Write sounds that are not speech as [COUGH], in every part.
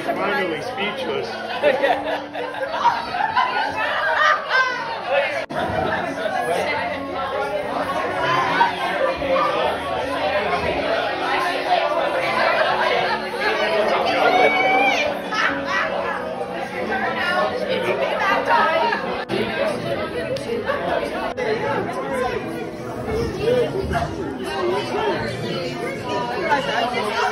Finally, finally, speechless. Thank [LAUGHS] you.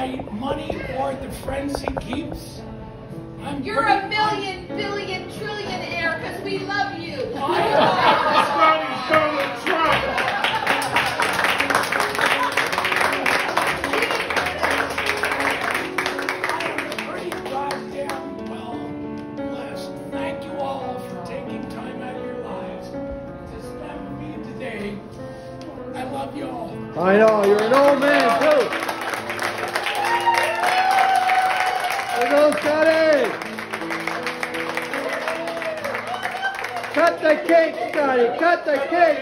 by money or the friends he keeps. I'm You're pretty- a million, billion, trillionaire because we love you. Scotty's Donald Trump. Pretty goddamn well blessed. Thank you all for taking time out of your lives to spend with me today. I love you all. I know, you're an old man too. Cut the cake, Scotty, cut the cake.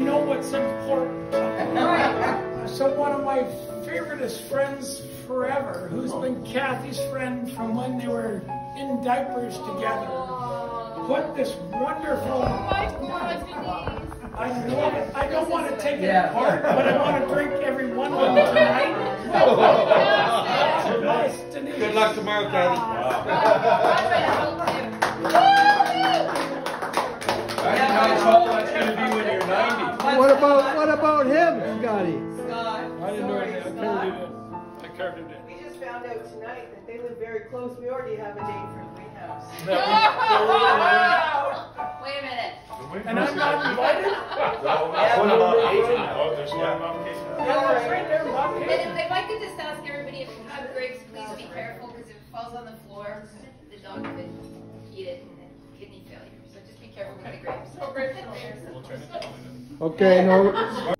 You know what's important. So one of my favoriteest friends forever, who's been Kathy's friend from when they were in diapers together, put this wonderful. My I love it. I don't want to take it apart, but I want to drink every one of them tonight. Nice, Denise. Good luck tomorrow, Kathy. That's all that's gonna be when you're ninety. What about, what about him, Scotty? I didn't know it. I carved it in. I carved it in. We just found out tonight that they live very close. We already have a date for greenhouse. [LAUGHS] Wait a minute. And I'm not invited? One of our. Oh, there's one application. Yeah, that's right. And if if I could just ask everybody if you have grapes, please be careful because if it falls on the floor, the dog could eat it and then kidney failure. So just be careful with the grapes. [LAUGHS] Okay, no,